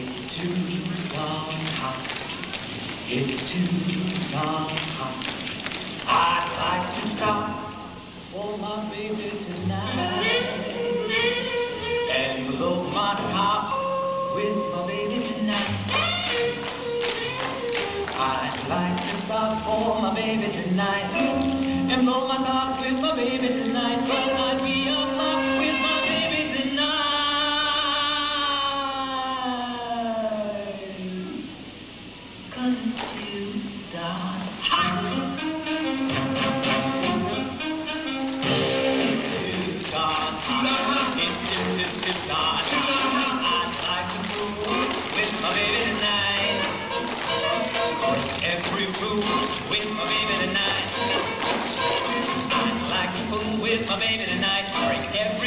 It's too long hot. It's too long hot. I'd like to stop for my baby tonight and blow my top with my baby tonight. I'd like to stop for my baby tonight and blow my top with my baby tonight, but I'd be a with my baby tonight. Every